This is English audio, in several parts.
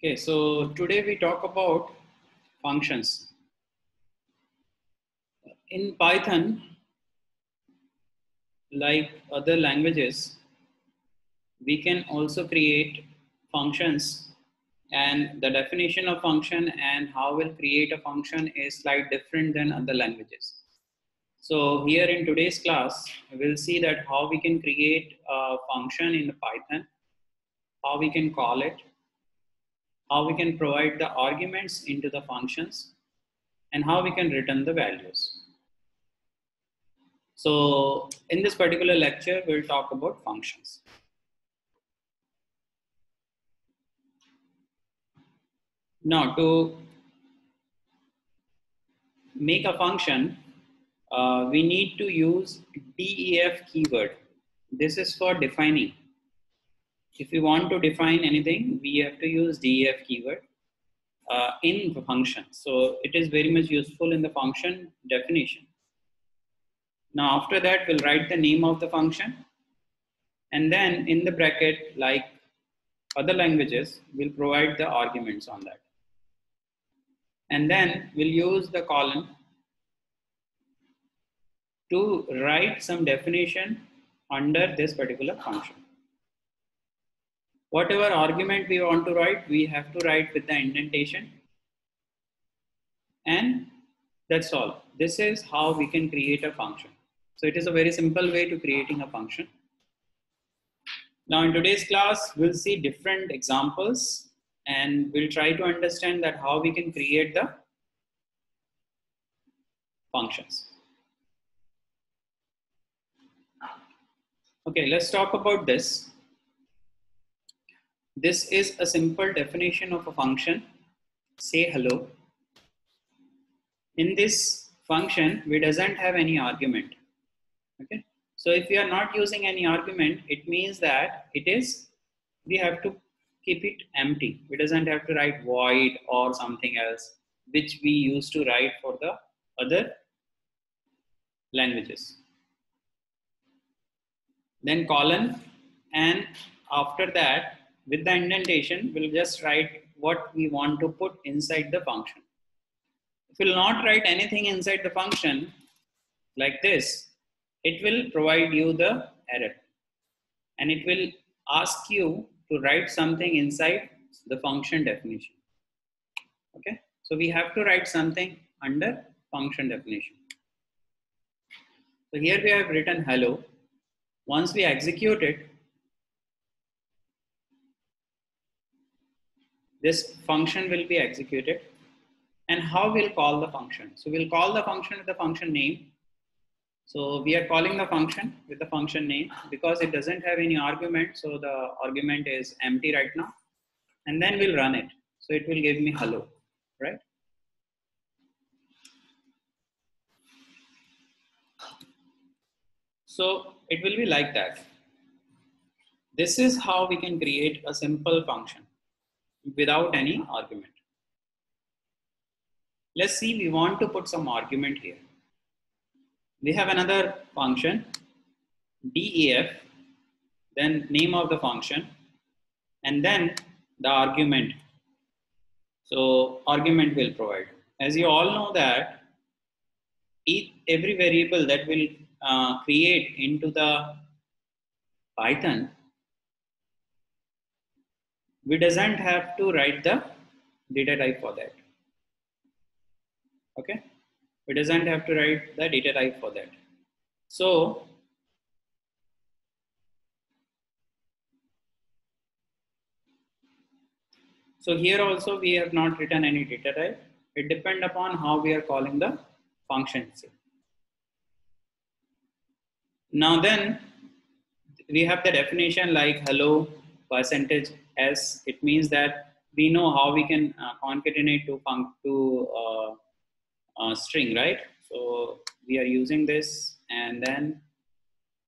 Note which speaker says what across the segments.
Speaker 1: Okay, so today we talk about functions. In Python, like other languages, we can also create functions and the definition of function and how we'll create a function is slightly different than other languages. So here in today's class, we'll see that how we can create a function in the Python, how we can call it, how we can provide the arguments into the functions, and how we can return the values. So in this particular lecture, we'll talk about functions. Now to make a function, uh, we need to use def keyword. This is for defining. If we want to define anything, we have to use def keyword uh, in the function. So it is very much useful in the function definition. Now after that, we'll write the name of the function. And then in the bracket, like other languages, we'll provide the arguments on that. And then we'll use the colon to write some definition under this particular function. Whatever argument we want to write, we have to write with the indentation. And that's all. This is how we can create a function. So it is a very simple way to creating a function. Now in today's class, we'll see different examples and we'll try to understand that how we can create the functions. Okay, let's talk about this. This is a simple definition of a function. Say hello. In this function, we doesn't have any argument. Okay. So if we are not using any argument, it means that it is, we have to keep it empty. We doesn't have to write void or something else, which we used to write for the other languages then colon and after that with the indentation we'll just write what we want to put inside the function. If we'll not write anything inside the function like this it will provide you the error. And it will ask you to write something inside the function definition. Okay? So we have to write something under function definition. So here we have written hello. Once we execute it, this function will be executed. And how we'll call the function? So we'll call the function with the function name. So we are calling the function with the function name because it doesn't have any argument. So the argument is empty right now. And then we'll run it. So it will give me hello, right? So it will be like that. This is how we can create a simple function without any argument. Let's see, we want to put some argument here. We have another function, def, then name of the function, and then the argument. So argument will provide. As you all know that each, every variable that will uh, create into the Python, we doesn't have to write the data type for that. Okay, we doesn't have to write the data type for that. So So here also we have not written any data type. It depend upon how we are calling the function. Now then, we have the definition like hello percentage s. It means that we know how we can uh, concatenate to to uh, uh, string, right? So we are using this and then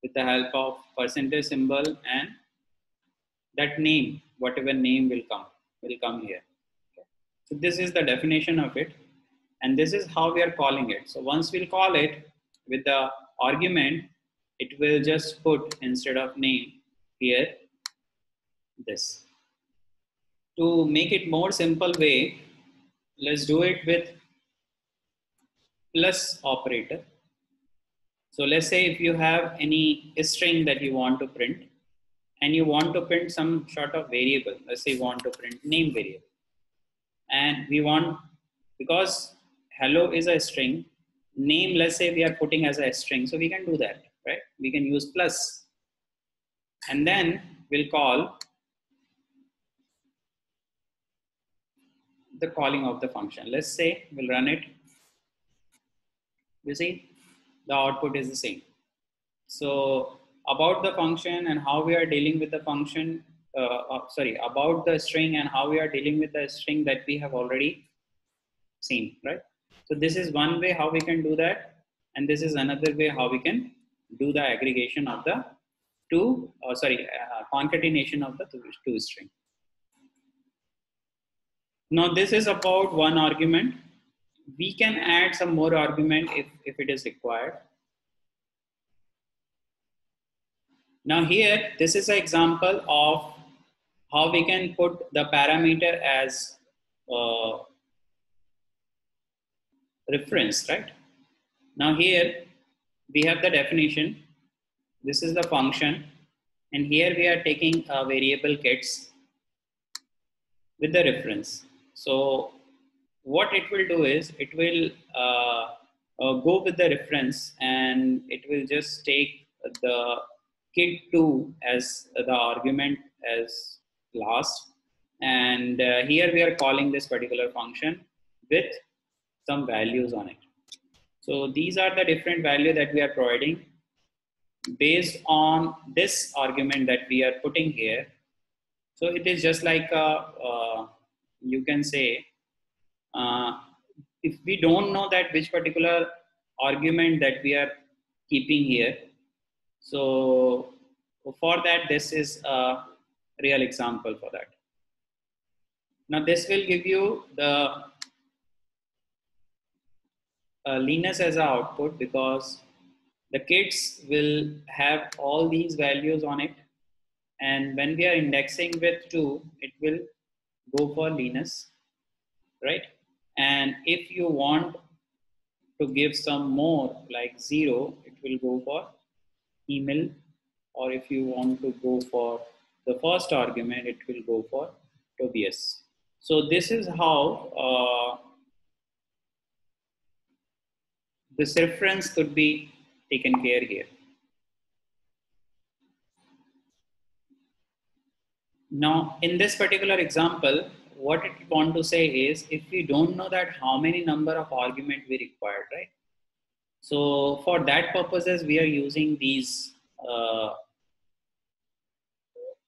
Speaker 1: with the help of percentage symbol and that name, whatever name will come, will come here. Okay. So this is the definition of it. And this is how we are calling it. So once we'll call it with the argument, it will just put instead of name here this. To make it more simple way, let's do it with plus operator. So let's say if you have any string that you want to print and you want to print some sort of variable, let's say you want to print name variable. And we want, because hello is a string, name, let's say we are putting as a string. So we can do that, right? We can use plus. And then we'll call the calling of the function. Let's say we'll run it. You see, the output is the same. So about the function and how we are dealing with the function, uh, uh, sorry, about the string and how we are dealing with the string that we have already seen, right? So this is one way how we can do that. And this is another way how we can do the aggregation of the two, uh, sorry, uh, concatenation of the two, two string. Now this is about one argument. We can add some more argument if, if it is required. Now here, this is an example of how we can put the parameter as uh, reference, right? Now here, we have the definition. This is the function. And here we are taking a variable kids with the reference. So what it will do is it will uh, uh, go with the reference and it will just take the kid2 as the argument as last. And uh, here we are calling this particular function with some values on it. So these are the different value that we are providing based on this argument that we are putting here. So it is just like a, uh, you can say, uh, if we don't know that which particular argument that we are keeping here, so for that, this is a real example for that. Now this will give you the uh, as an output because the kids will have all these values on it. And when we are indexing with two, it will go for Linus, right? And if you want to give some more like zero, it will go for Emil. Or if you want to go for the first argument, it will go for Tobias. So this is how uh, this reference could be taken care here. Now, in this particular example, what it want to say is if we don't know that how many number of argument we required, right? So for that purposes, we are using these, uh,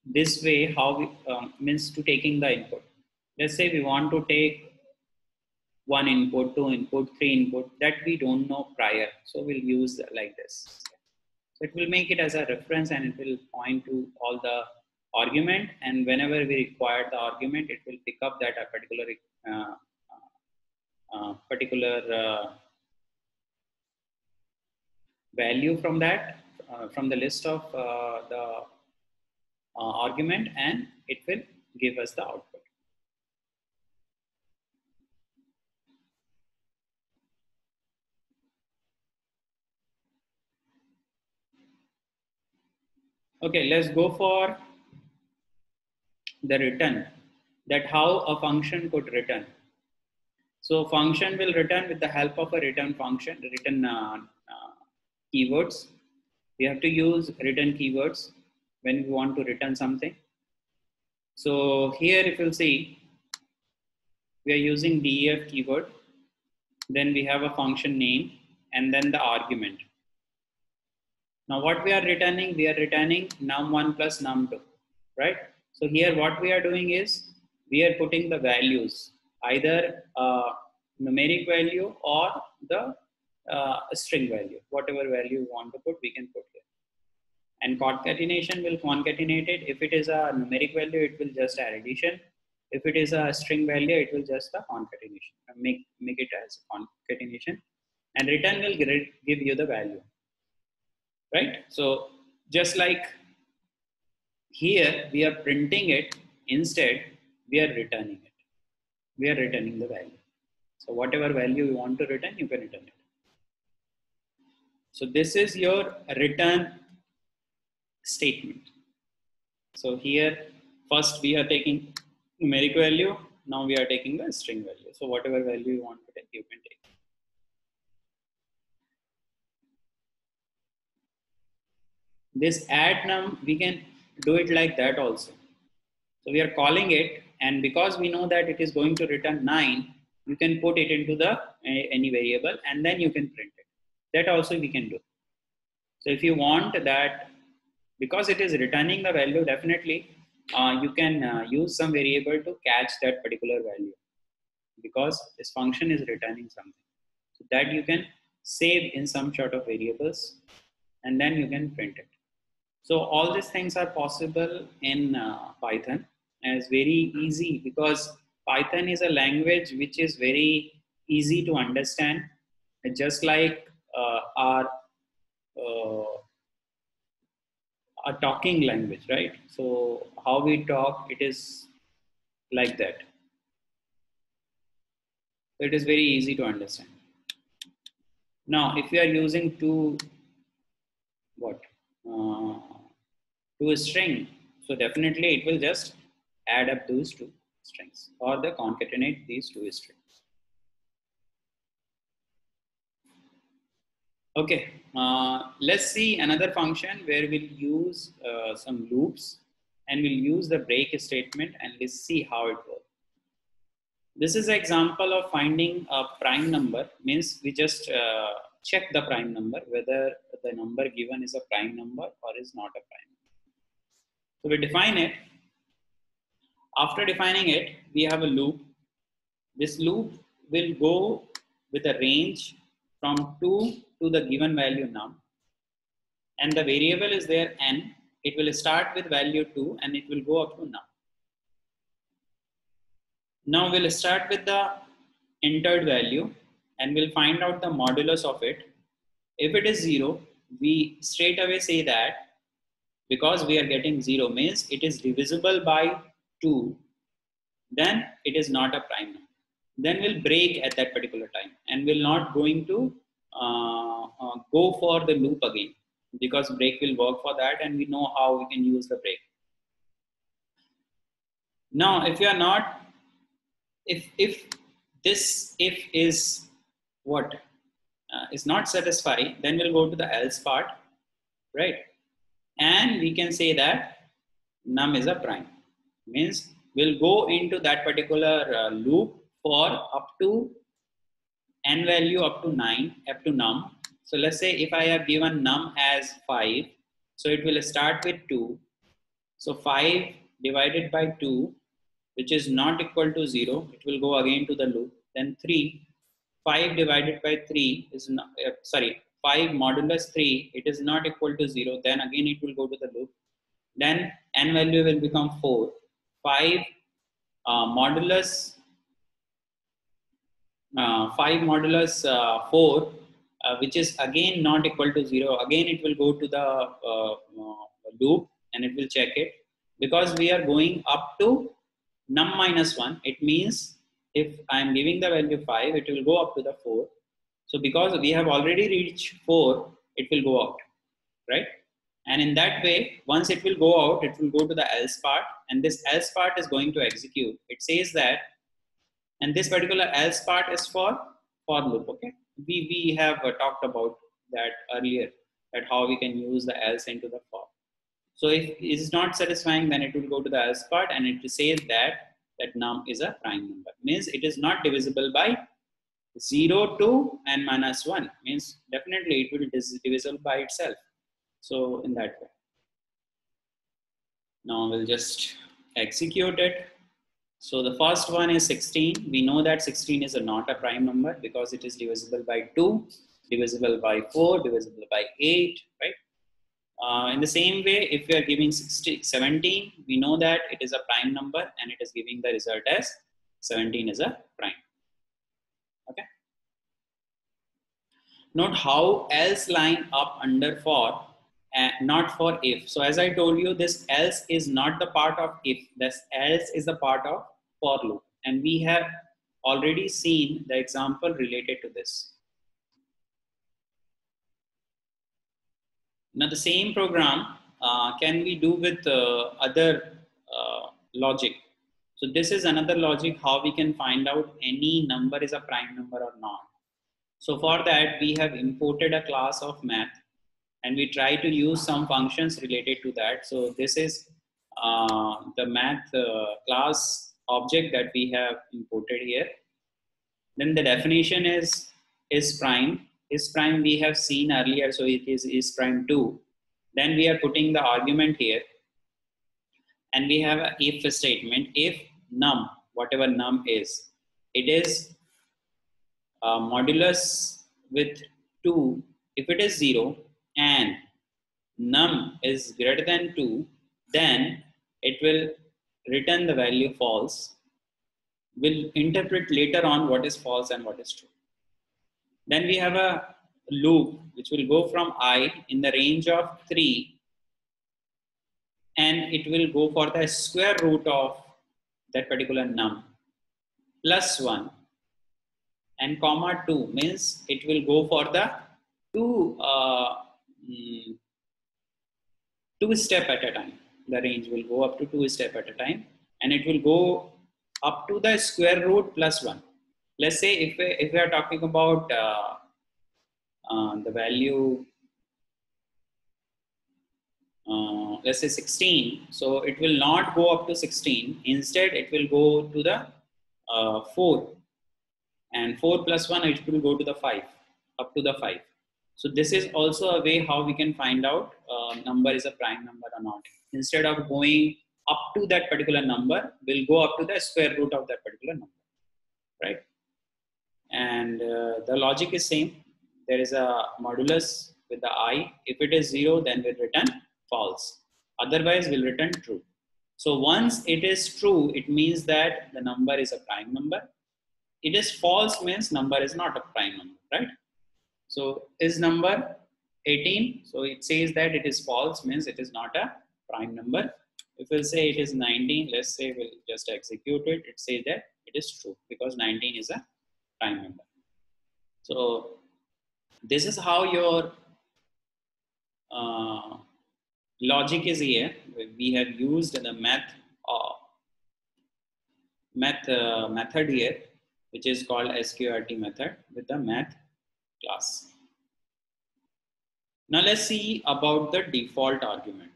Speaker 1: this way how we, um, means to taking the input. Let's say we want to take one input, two input, three input that we don't know prior. So we'll use like this. So it will make it as a reference and it will point to all the argument and whenever we require the argument, it will pick up that a particular uh, uh, particular uh, value from that uh, from the list of uh, the argument and it will give us the output. Okay, let's go for the return that how a function could return. So function will return with the help of a return function, return uh, uh, keywords. We have to use return keywords when we want to return something. So here if you'll see, we are using def keyword. Then we have a function name and then the argument. Now what we are returning, we are returning num1 plus num2, right? So here what we are doing is we are putting the values, either uh, numeric value or the uh, string value, whatever value you want to put, we can put here. And concatenation will concatenate it. If it is a numeric value, it will just add addition. If it is a string value, it will just a concatenation, make, make it as concatenation. And return will give you the value right? So just like here we are printing it, instead we are returning it. We are returning the value. So whatever value you want to return, you can return it. So this is your return statement. So here, first we are taking numeric value. Now we are taking the string value. So whatever value you want to take, you can take. This add num, we can do it like that also. So we are calling it, and because we know that it is going to return nine, you can put it into the any variable, and then you can print it. That also we can do. So if you want that, because it is returning the value, definitely uh, you can uh, use some variable to catch that particular value because this function is returning something. So that you can save in some sort of variables and then you can print it. So all these things are possible in uh, Python and it's very easy because Python is a language which is very easy to understand. Just like uh, our uh, a talking language, right? So how we talk, it is like that. It is very easy to understand. Now, if you are using two, what, uh, to a string, so definitely it will just add up those two strings or the concatenate these two strings. Okay, uh, let's see another function where we'll use uh, some loops and we'll use the break statement and let's see how it works. This is an example of finding a prime number means we just uh, check the prime number whether the number given is a prime number or is not a prime. So we define it. After defining it, we have a loop. This loop will go with a range from 2 to the given value num and the variable is there n it will start with value 2 and it will go up to num now we'll start with the entered value and we'll find out the modulus of it if it is 0 we straight away say that because we are getting 0 means it is divisible by 2 then it is not a prime number then we'll break at that particular time and we'll not going to uh, uh, go for the loop again because break will work for that and we know how we can use the break. Now, if you are not, if, if this if is what uh, is not satisfied, then we'll go to the else part, right? And we can say that num is a prime. Means we'll go into that particular uh, loop for up to n value up to 9 up to num. So let's say if I have given num as 5, so it will start with 2. So 5 divided by 2, which is not equal to 0, it will go again to the loop. Then 3, 5 divided by 3 is not, uh, sorry, 5 modulus 3, it is not equal to 0. Then again it will go to the loop. Then n value will become 4. 5 uh, modulus uh, 5 modulus uh, 4, uh, which is again not equal to 0. Again, it will go to the loop and it will check it. Because we are going up to num minus 1, it means if I am giving the value 5, it will go up to the 4. So because we have already reached 4, it will go out, right? And in that way, once it will go out, it will go to the else part, and this else part is going to execute. It says that and this particular else part is for for loop okay? We we have uh, talked about that earlier that how we can use the else into the for. So if it is not satisfying then it will go to the else part. And it says that that num is a prime number. Means it is not divisible by 0 to n minus 1 means definitely it will be divisible by itself so in that way now we'll just execute it so the first one is 16. We know that 16 is a not a prime number because it is divisible by 2, divisible by 4, divisible by 8, right? Uh, in the same way, if we are giving 60, 17, we know that it is a prime number and it is giving the result as 17 is a prime. Okay. Note how else line up under for and not for if. So as I told you, this else is not the part of if. This else is the part of for loop. And we have already seen the example related to this. Now the same program uh, can we do with uh, other uh, logic. So this is another logic how we can find out any number is a prime number or not. So for that we have imported a class of math and we try to use some functions related to that. So this is uh, the math uh, class object that we have imported here. Then the definition is is prime. Is prime we have seen earlier, so it is is prime 2. Then we are putting the argument here. And we have a if statement. If num, whatever num is, it is uh, modulus with 2. If it is 0, and num is greater than 2, then it will return the value false. We'll interpret later on what is false and what is true. Then we have a loop which will go from i in the range of 3 and it will go for the square root of that particular num plus 1 and comma 2 means it will go for the two uh, Mm, two step at a time. The range will go up to two step at a time and it will go up to the square root plus one. Let's say if we, if we are talking about uh, uh, the value, uh, let's say 16, so it will not go up to 16. Instead, it will go to the uh, 4 and 4 plus 1, it will go to the 5, up to the 5. So this is also a way how we can find out uh, number is a prime number or not. Instead of going up to that particular number, we'll go up to the square root of that particular number, right? And uh, the logic is same. There is a modulus with the i. If it is zero, then we'll return false. Otherwise, we'll return true. So once it is true, it means that the number is a prime number. It is false means number is not a prime number, right? So is number 18? So it says that it is false means it is not a prime number. If we say it is 19, let's say we'll just execute it. It says that it is true because 19 is a prime number. So this is how your uh, logic is here. We have used the math uh, math uh, method here, which is called SQRT method with the math class. Now let's see about the default argument.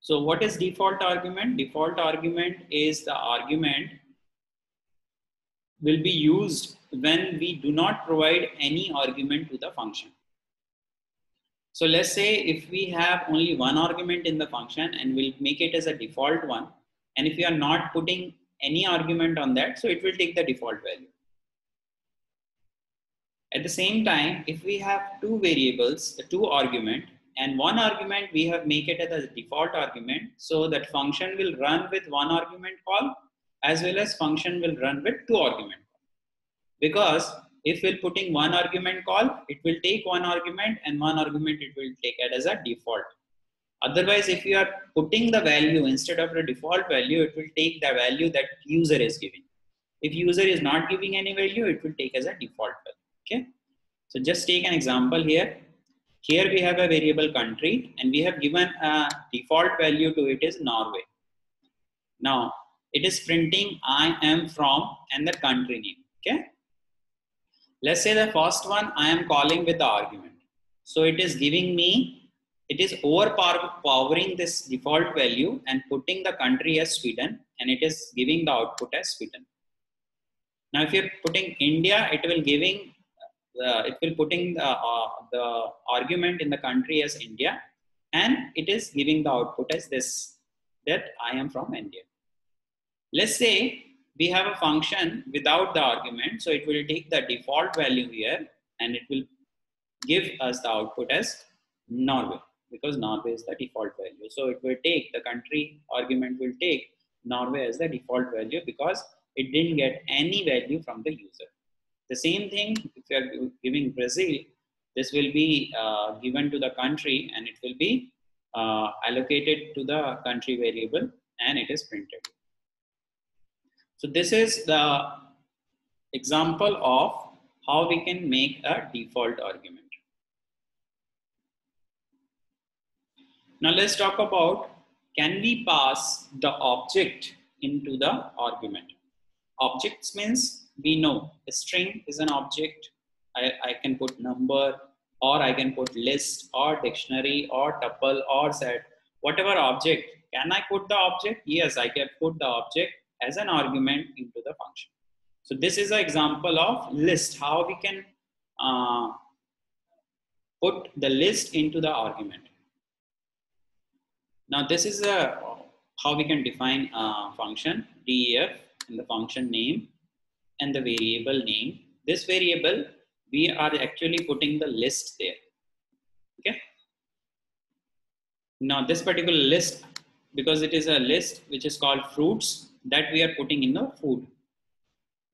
Speaker 1: So what is default argument? Default argument is the argument will be used when we do not provide any argument to the function. So let's say if we have only one argument in the function and we'll make it as a default one. And if we are not putting any argument on that, so it will take the default value. At the same time, if we have two variables, two argument, and one argument we have make it as a default argument, so that function will run with one argument call as well as function will run with two argument call. Because if we're putting one argument call, it will take one argument and one argument it will take it as a default. Otherwise, if you are putting the value instead of the default value, it will take the value that user is giving. If user is not giving any value, it will take as a default value okay? So just take an example here. Here we have a variable country and we have given a default value to it is norway. Now it is printing i am from and the country name okay? Let's say the first one i am calling with the argument. So it is giving me it is overpowering this default value and putting the country as sweden and it is giving the output as sweden now if you're putting india it will giving uh, it will putting the, uh, the argument in the country as India and it is giving the output as this that I am from India. Let's say we have a function without the argument so it will take the default value here and it will give us the output as Norway because Norway is the default value. So it will take the country argument will take Norway as the default value because it didn't get any value from the user. The same thing, if you are giving Brazil, this will be uh, given to the country and it will be uh, allocated to the country variable and it is printed. So this is the example of how we can make a default argument. Now let's talk about can we pass the object into the argument. Objects means we know a string is an object. I, I can put number or I can put list or dictionary or tuple or set, whatever object. Can I put the object? Yes, I can put the object as an argument into the function. So this is an example of list, how we can uh, put the list into the argument. Now this is a, how we can define a function, def in the function name and the variable name. This variable, we are actually putting the list there, okay? Now this particular list, because it is a list which is called fruits that we are putting in the food.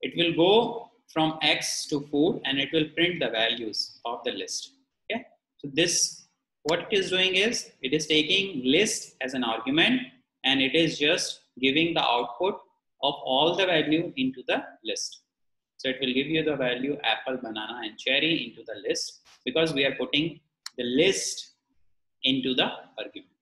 Speaker 1: It will go from X to food and it will print the values of the list, okay? So this what it is doing is it is taking list as an argument and it is just giving the output of all the value into the list. So it will give you the value apple, banana and cherry into the list because we are putting the list into the argument.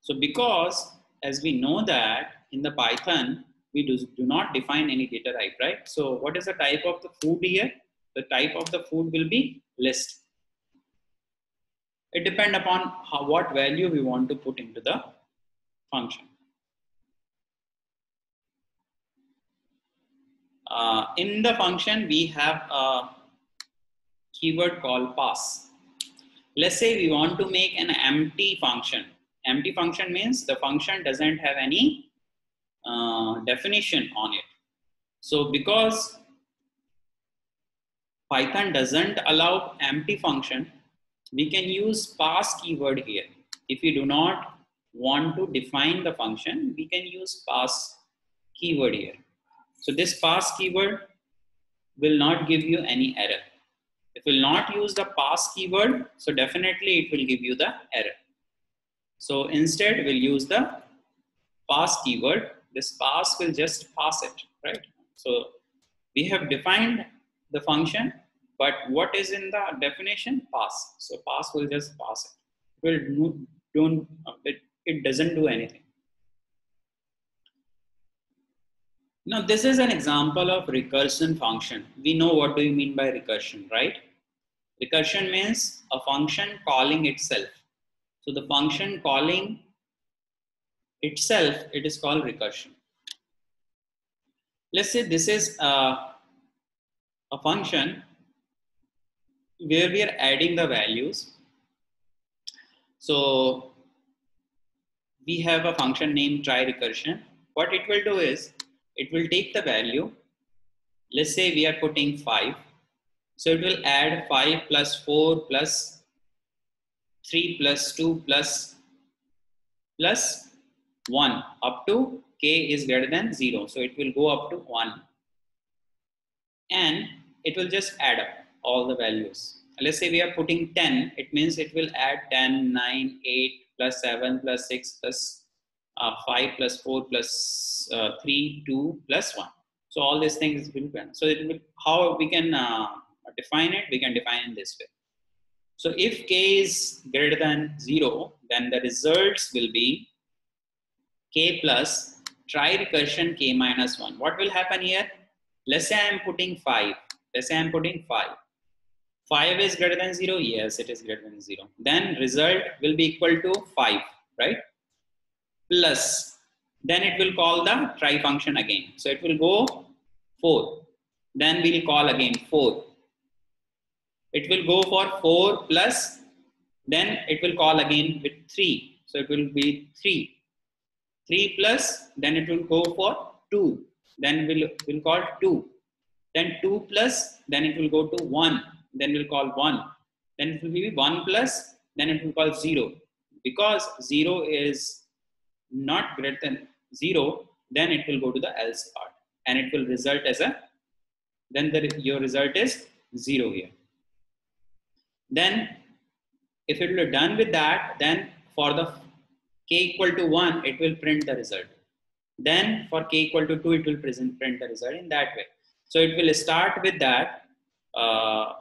Speaker 1: So because as we know that in the Python, we do, do not define any data type, right? So what is the type of the food here? The type of the food will be list. It depends upon how, what value we want to put into the function. Uh, in the function, we have a keyword called pass. Let's say we want to make an empty function. Empty function means the function doesn't have any uh, definition on it. So because Python doesn't allow empty function, we can use pass keyword here. If you do not want to define the function, we can use pass keyword here. So this pass keyword will not give you any error. It will not use the pass keyword, so definitely it will give you the error. So instead we'll use the pass keyword. This pass will just pass it, right? So we have defined the function but what is in the definition? Pass. So pass will just pass it. It will don't it, it doesn't do anything. Now this is an example of recursion function. We know what do you mean by recursion, right? Recursion means a function calling itself. So the function calling itself, it is called recursion. Let's say this is a, a function where we are adding the values. So we have a function named try recursion. What it will do is it will take the value. Let's say we are putting five. So it will add five plus four plus three plus two plus plus one up to k is greater than zero. So it will go up to one and it will just add up all the values. Let's say we are putting 10, it means it will add 10, 9, 8, plus 7, plus 6, plus, uh, 5, plus 4, plus, uh, 3, 2, plus 1. So all these things will be, so it will, how we can uh, define it, we can define in this way. So if k is greater than 0, then the results will be k plus try recursion k minus 1. What will happen here? Let's say I am putting 5. Let's say I am putting 5. 5 is greater than 0 yes it is greater than 0 then result will be equal to 5 right? Plus then it will call the try function again. So it will go 4 then we'll call again 4 it will go for 4 plus then it will call again with 3 so it will be 3 3 plus then it will go for 2 then we'll, we'll call 2 then 2 plus then it will go to 1 then we'll call 1. Then it will be 1 plus, then it will call 0. Because 0 is not greater than 0, then it will go to the else part. And it will result as a, then the, your result is 0 here. Then if it will be done with that, then for the k equal to 1, it will print the result. Then for k equal to 2, it will present print the result in that way. So it will start with that, uh,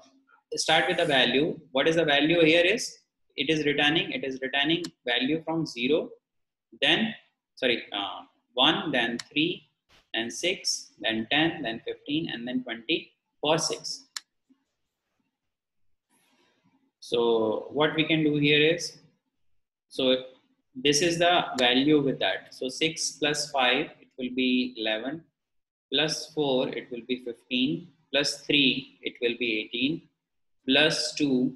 Speaker 1: start with the value. What is the value here is, it is returning, it is returning value from 0, then, sorry, uh, 1, then 3, then 6, then 10, then 15, and then 20 for 6. So what we can do here is, so this is the value with that. So 6 plus 5, it will be 11, plus 4, it will be 15, plus 3, it will be 18, plus 2,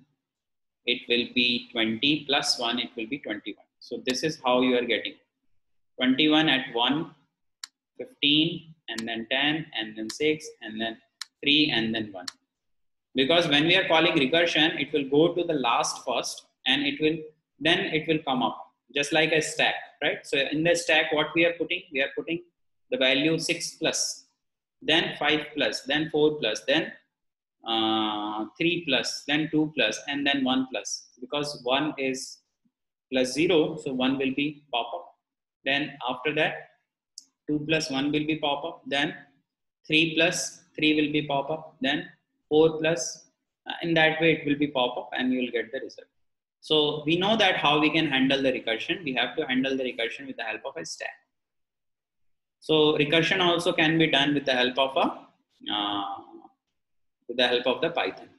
Speaker 1: it will be 20, plus 1, it will be 21. So this is how you are getting 21 at 1, 15, and then 10, and then 6, and then 3, and then 1. Because when we are calling recursion, it will go to the last first, and it will then it will come up just like a stack, right? So in the stack, what we are putting, we are putting the value 6 plus, then 5 plus, then 4 plus, then uh, 3 plus, then 2 plus, and then 1 plus. Because 1 is plus 0, so 1 will be pop up. Then after that, 2 plus 1 will be pop up. Then 3 plus 3 will be pop up. Then 4 plus, uh, in that way it will be pop up and you will get the result. So we know that how we can handle the recursion. We have to handle the recursion with the help of a stack. So recursion also can be done with the help of a uh, with the help of the Python.